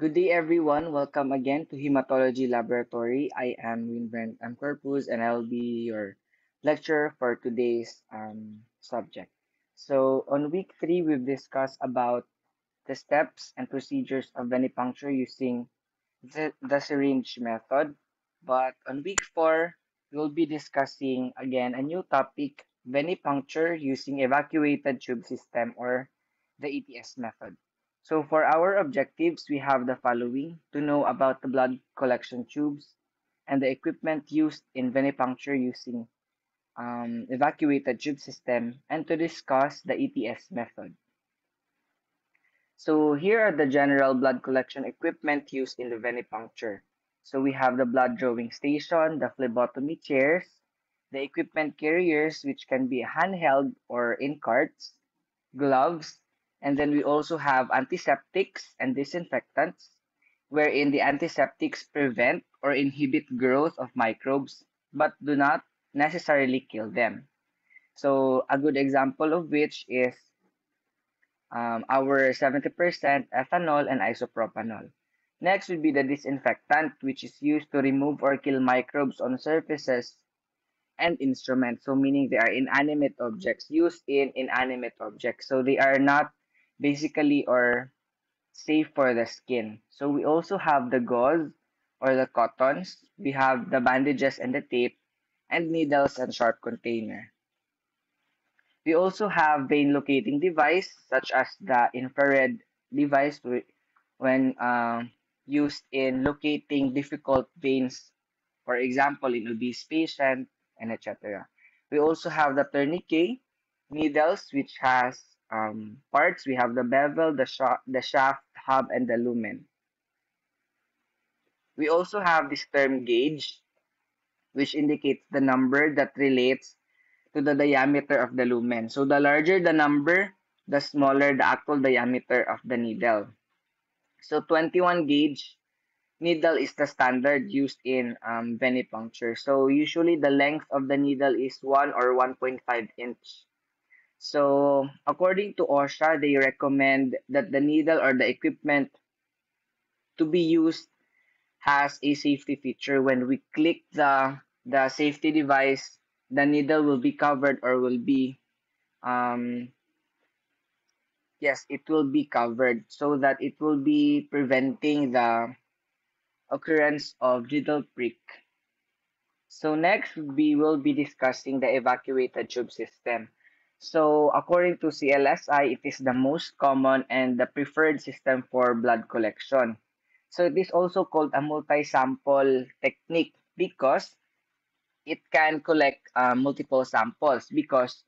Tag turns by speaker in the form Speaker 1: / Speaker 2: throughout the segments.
Speaker 1: Good day, everyone. Welcome again to Hematology Laboratory. I am Winbrand M. Corpuz, and I'll be your lecturer for today's um, subject. So, on week three, we've discussed about the steps and procedures of venipuncture using the, the syringe method. But on week four, we'll be discussing again a new topic, venipuncture using evacuated tube system or the ETS method. So for our objectives, we have the following to know about the blood collection tubes and the equipment used in venipuncture using um, evacuated tube system and to discuss the ETS method. So here are the general blood collection equipment used in the venipuncture. So we have the blood drawing station, the phlebotomy chairs, the equipment carriers which can be handheld or in carts, gloves, and then we also have antiseptics and disinfectants, wherein the antiseptics prevent or inhibit growth of microbes but do not necessarily kill them. So a good example of which is um, our 70% ethanol and isopropanol. Next would be the disinfectant, which is used to remove or kill microbes on surfaces and instruments. So meaning they are inanimate objects used in inanimate objects. So they are not basically or safe for the skin. So we also have the gauze or the cottons. We have the bandages and the tape and needles and sharp container. We also have vein locating device such as the infrared device when uh, used in locating difficult veins, for example, in obese patient and etc. We also have the tourniquet needles which has um, parts, we have the bevel, the, the shaft, hub, and the lumen. We also have this term gauge, which indicates the number that relates to the diameter of the lumen. So the larger the number, the smaller the actual diameter of the needle. So 21 gauge needle is the standard used in um, venipuncture. So usually the length of the needle is 1 or 1.5 inch. So, according to OSHA, they recommend that the needle or the equipment to be used has a safety feature. When we click the, the safety device, the needle will be covered or will be, um, yes, it will be covered so that it will be preventing the occurrence of needle prick. So next, we will be discussing the evacuated tube system. So according to CLSI, it is the most common and the preferred system for blood collection. So it is also called a multi-sample technique because it can collect uh, multiple samples because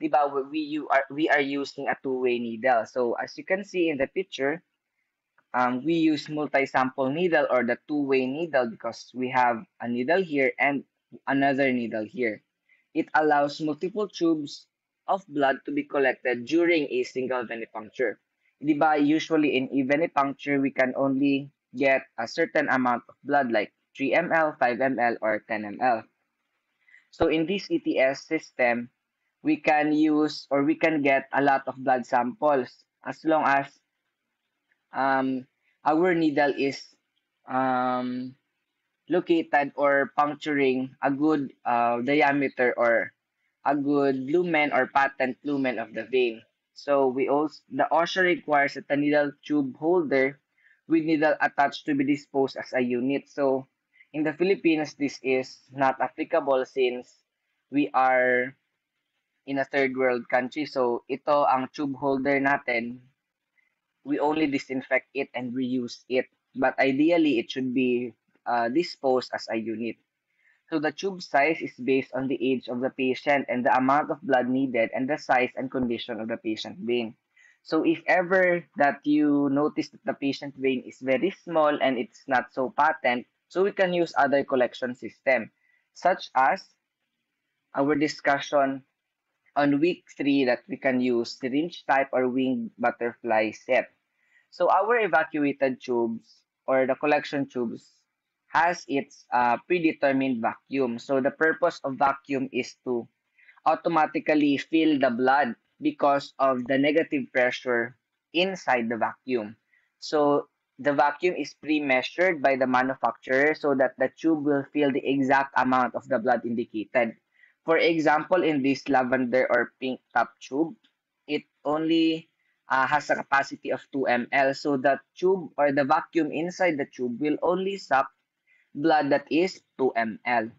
Speaker 1: we, you are, we are using a two-way needle. So as you can see in the picture, um, we use multi-sample needle or the two-way needle because we have a needle here and another needle here. It allows multiple tubes of blood to be collected during a single venipuncture. Di ba, usually in a venipuncture, we can only get a certain amount of blood like 3 ml, 5 ml, or 10 ml. So in this ETS system, we can use or we can get a lot of blood samples as long as um, our needle is um, located or puncturing a good uh, diameter or a good lumen or patent lumen of the vein. So we also the OSHA requires that the needle tube holder with needle attached to be disposed as a unit. So in the Philippines, this is not applicable since we are in a third world country. So ito ang tube holder natin. We only disinfect it and reuse it. But ideally, it should be uh, disposed as a unit. So the tube size is based on the age of the patient and the amount of blood needed and the size and condition of the patient vein. So if ever that you notice that the patient vein is very small and it's not so patent, so we can use other collection system, such as our discussion on week 3 that we can use syringe type or winged butterfly set. So our evacuated tubes or the collection tubes has its uh, predetermined vacuum. So the purpose of vacuum is to automatically fill the blood because of the negative pressure inside the vacuum. So the vacuum is pre-measured by the manufacturer so that the tube will fill the exact amount of the blood indicated. For example, in this lavender or pink top tube, it only uh, has a capacity of 2 ml. So the tube or the vacuum inside the tube will only suck blood that is 2 ml.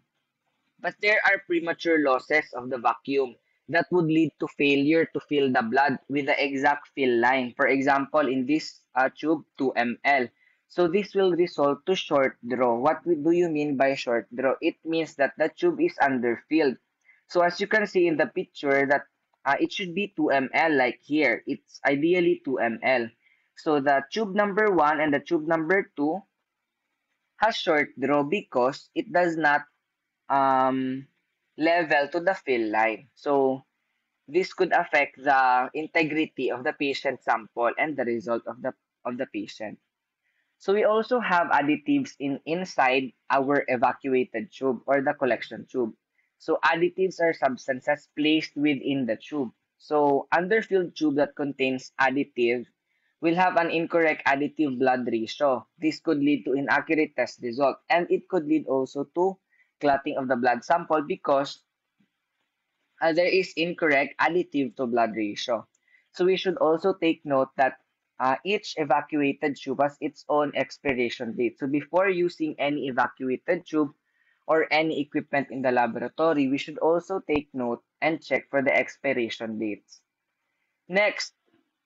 Speaker 1: But there are premature losses of the vacuum that would lead to failure to fill the blood with the exact fill line. For example, in this uh, tube, 2 ml. So this will result to short draw. What do you mean by short draw? It means that the tube is underfilled. So as you can see in the picture that uh, it should be 2 ml like here. It's ideally 2 ml. So the tube number 1 and the tube number 2 has short draw because it does not um, level to the fill line. So this could affect the integrity of the patient sample and the result of the of the patient. So we also have additives in inside our evacuated tube or the collection tube. So additives are substances placed within the tube. So underfilled tube that contains additive will have an incorrect additive blood ratio. This could lead to inaccurate test result and it could lead also to clotting of the blood sample because uh, there is incorrect additive to blood ratio. So we should also take note that uh, each evacuated tube has its own expiration date. So before using any evacuated tube, or any equipment in the laboratory, we should also take note and check for the expiration dates. Next,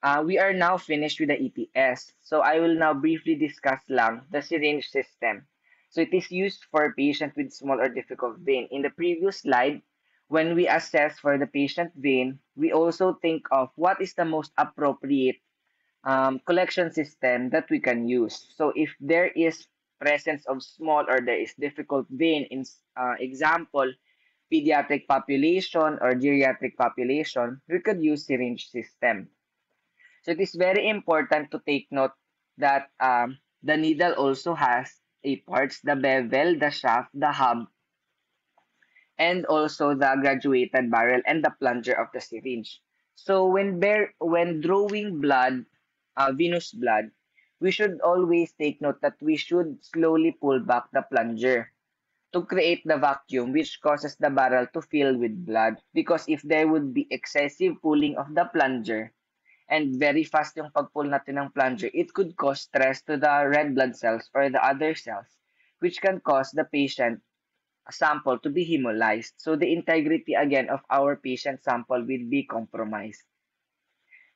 Speaker 1: uh, we are now finished with the ETS. So I will now briefly discuss lang the syringe system. So it is used for patients with small or difficult vein. In the previous slide, when we assess for the patient vein, we also think of what is the most appropriate um, collection system that we can use. So if there is presence of small or there is difficult vein in uh, example pediatric population or geriatric population we could use syringe system so it is very important to take note that um, the needle also has a parts the bevel the shaft the hub and also the graduated barrel and the plunger of the syringe so when bear when drawing blood uh, venous blood we should always take note that we should slowly pull back the plunger to create the vacuum which causes the barrel to fill with blood. Because if there would be excessive pulling of the plunger and very fast yung pag-pull natin ng plunger, it could cause stress to the red blood cells or the other cells which can cause the patient sample to be hemolyzed. So the integrity again of our patient sample will be compromised.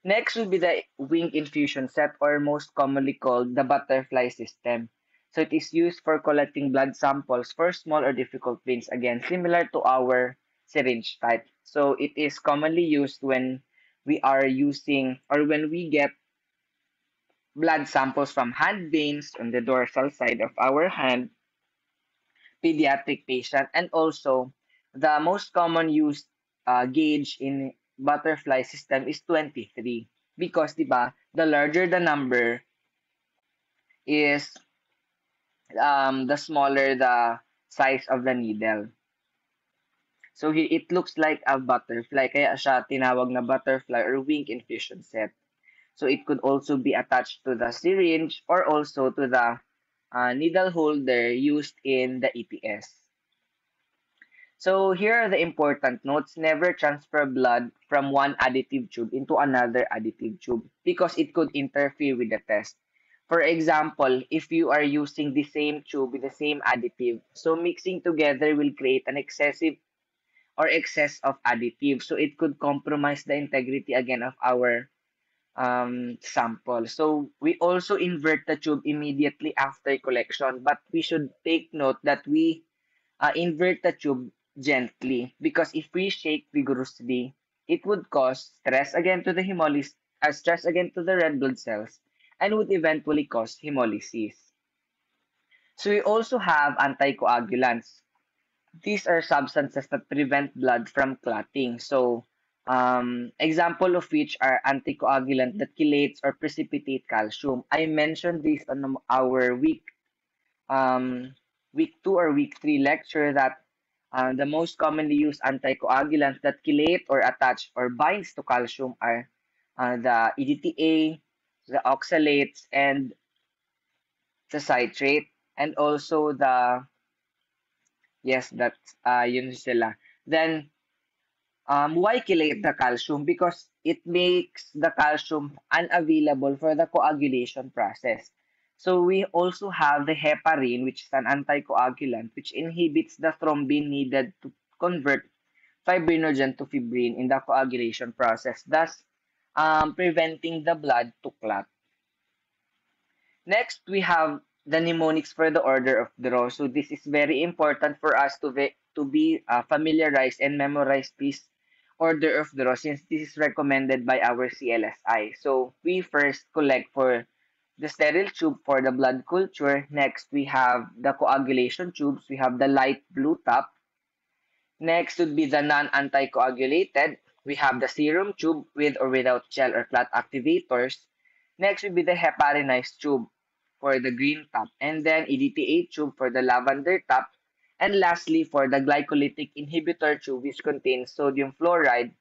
Speaker 1: Next will be the wing infusion set or most commonly called the butterfly system. So it is used for collecting blood samples for small or difficult veins, again, similar to our syringe type. So it is commonly used when we are using or when we get blood samples from hand veins on the dorsal side of our hand, pediatric patient, and also the most common used uh, gauge in butterfly system is 23 because 'di ba the larger the number is um the smaller the size of the needle so he, it looks like a butterfly kaya siya tinawag na butterfly or wing infusion set so it could also be attached to the syringe or also to the uh, needle holder used in the ETS. So here are the important notes. Never transfer blood from one additive tube into another additive tube because it could interfere with the test. For example, if you are using the same tube with the same additive, so mixing together will create an excessive or excess of additive. So it could compromise the integrity again of our um, sample. So we also invert the tube immediately after collection, but we should take note that we uh, invert the tube gently because if we shake vigorously, it would cause stress again to the hemolysis, uh, stress again to the red blood cells, and would eventually cause hemolysis. So we also have anticoagulants. These are substances that prevent blood from clotting. So um, example of which are anticoagulant that chelates or precipitate calcium. I mentioned this on our week um, week two or week three lecture that uh, the most commonly used anticoagulants that chelate or attach or binds to calcium are uh, the EDTA, the oxalates, and the citrate, and also the, yes, that's, uh, yun sila. Then, um, why chelate the calcium? Because it makes the calcium unavailable for the coagulation process. So we also have the heparin, which is an anticoagulant, which inhibits the thrombin needed to convert fibrinogen to fibrin in the coagulation process, thus um, preventing the blood to clot. Next, we have the mnemonics for the order of the draw. So this is very important for us to, be, to be uh, familiarized and memorize this order of the draw since this is recommended by our CLSI. So we first collect for the sterile tube for the blood culture. Next, we have the coagulation tubes. We have the light blue top. Next would be the non-anticoagulated. We have the serum tube with or without gel or clot activators. Next would be the heparinized tube for the green top. And then EDTA tube for the lavender top. And lastly, for the glycolytic inhibitor tube, which contains sodium fluoride,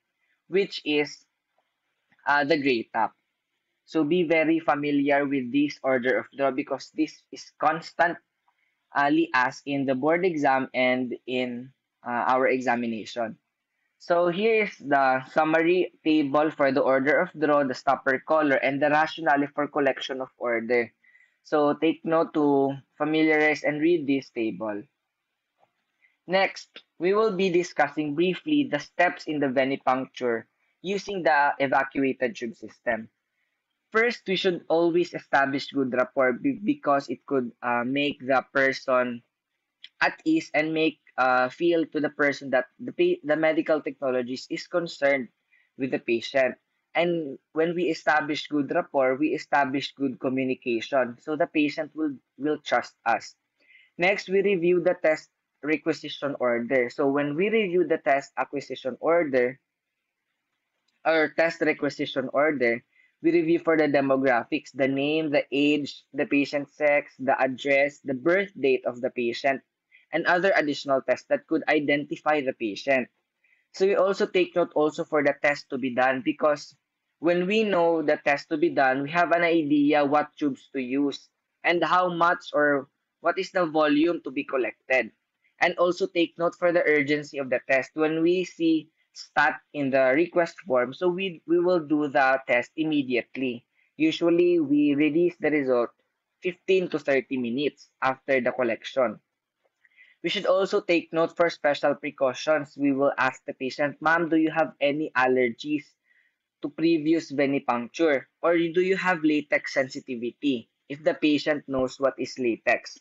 Speaker 1: which is uh, the gray top. So be very familiar with this order of draw because this is constantly asked in the board exam and in uh, our examination. So here is the summary table for the order of draw, the stopper color, and the rationale for collection of order. So take note to familiarize and read this table. Next, we will be discussing briefly the steps in the venipuncture using the evacuated tube system. First, we should always establish good rapport because it could uh, make the person at ease and make uh, feel to the person that the, the medical technologist is concerned with the patient. And when we establish good rapport, we establish good communication. So the patient will, will trust us. Next, we review the test requisition order. So when we review the test acquisition order or test requisition order, we review for the demographics, the name, the age, the patient sex, the address, the birth date of the patient, and other additional tests that could identify the patient. So we also take note also for the test to be done because when we know the test to be done, we have an idea what tubes to use and how much or what is the volume to be collected. And also take note for the urgency of the test. When we see stat in the request form, so we, we will do the test immediately. Usually, we release the result 15 to 30 minutes after the collection. We should also take note for special precautions. We will ask the patient, Ma'am, do you have any allergies to previous venipuncture? Or do you have latex sensitivity? If the patient knows what is latex.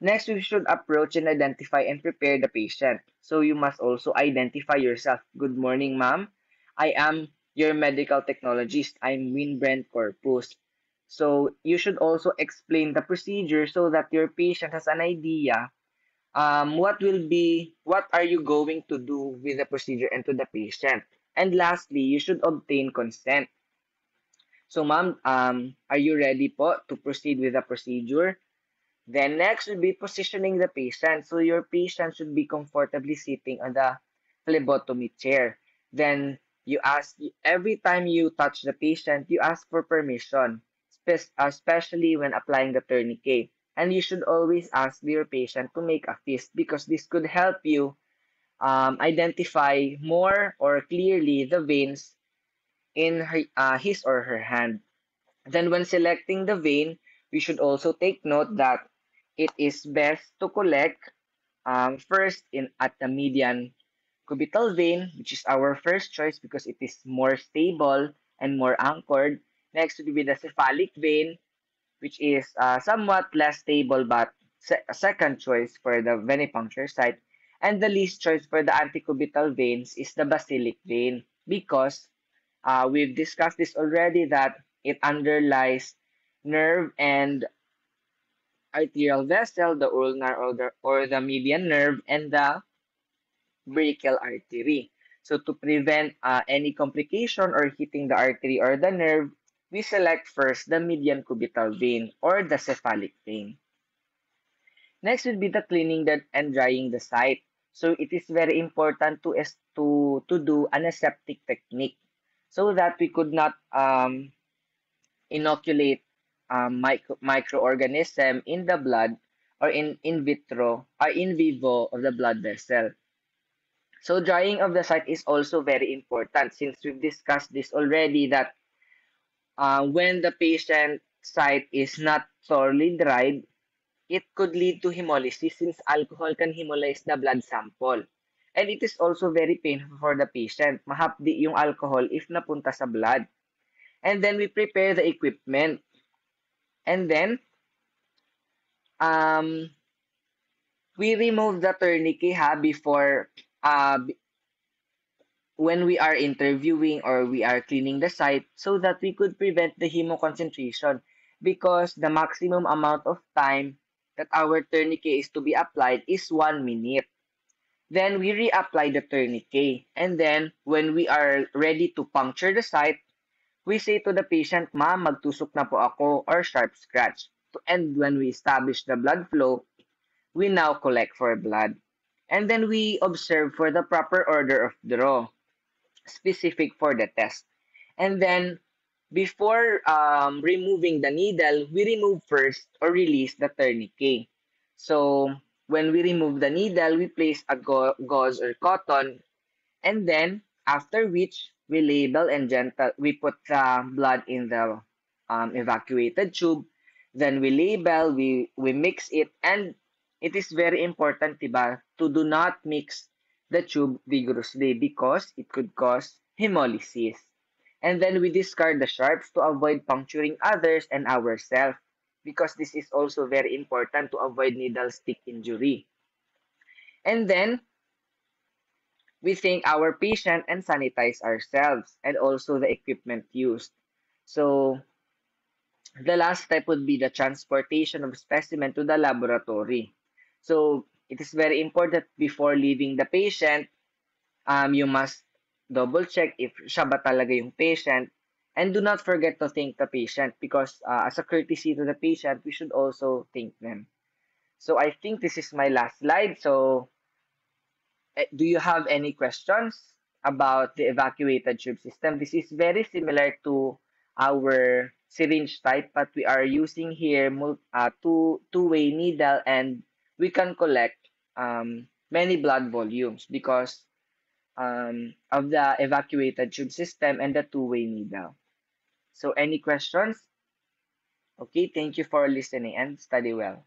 Speaker 1: Next, we should approach and identify and prepare the patient. So you must also identify yourself. Good morning, ma'am. I am your medical technologist. I'm Winbrand Corpuz. So you should also explain the procedure so that your patient has an idea um, what will be, what are you going to do with the procedure and to the patient? And lastly, you should obtain consent. So, ma'am, um, are you ready po to proceed with the procedure? Then next will be positioning the patient. So your patient should be comfortably sitting on the phlebotomy chair. Then you ask, every time you touch the patient, you ask for permission, especially when applying the tourniquet. And you should always ask your patient to make a fist because this could help you um, identify more or clearly the veins in her, uh, his or her hand. Then when selecting the vein, we should also take note that it is best to collect um, first in at the median cubital vein, which is our first choice because it is more stable and more anchored. Next would be the cephalic vein, which is uh, somewhat less stable but se second choice for the venipuncture site. And the least choice for the antecubital veins is the basilic vein because uh, we've discussed this already that it underlies nerve and arterial vessel, the ulnar or the, or the median nerve, and the brachial artery. So to prevent uh, any complication or hitting the artery or the nerve, we select first the median cubital vein or the cephalic vein. Next would be the cleaning the, and drying the site. So it is very important to, to, to do an aseptic technique so that we could not um, inoculate um, micro, microorganism in the blood or in in vitro or in vivo of the blood vessel. So drying of the site is also very important since we've discussed this already that uh, when the patient site is not thoroughly dried, it could lead to hemolysis since alcohol can hemolyze the blood sample. And it is also very painful for the patient. Mahapdi yung alcohol if napunta sa blood. And then we prepare the equipment. And then, um, we remove the tourniquet ha before, uh, when we are interviewing or we are cleaning the site so that we could prevent the hemoconcentration because the maximum amount of time that our tourniquet is to be applied is one minute. Then we reapply the tourniquet. And then when we are ready to puncture the site, we say to the patient, Ma, magtusok na po ako or sharp scratch. And when we establish the blood flow, we now collect for blood. And then we observe for the proper order of draw, specific for the test. And then before um, removing the needle, we remove first or release the tourniquet. So when we remove the needle, we place a gauze or cotton, and then after which we label and gentle, we put the blood in the um, evacuated tube. Then we label, we we mix it, and it is very important, diba, to do not mix the tube vigorously because it could cause hemolysis. And then we discard the sharps to avoid puncturing others and ourselves because this is also very important to avoid needle stick injury. And then we thank our patient and sanitize ourselves and also the equipment used. So the last step would be the transportation of specimen to the laboratory. So it is very important before leaving the patient, um, you must double check if siya ba talaga yung patient. And do not forget to thank the patient because uh, as a courtesy to the patient, we should also thank them. So I think this is my last slide. So eh, do you have any questions about the evacuated tube system? This is very similar to our syringe type, but we are using here uh, two two-way needle and we can collect um, many blood volumes because um, of the evacuated tube system and the two-way needle. So any questions? Okay, thank you for listening and study well.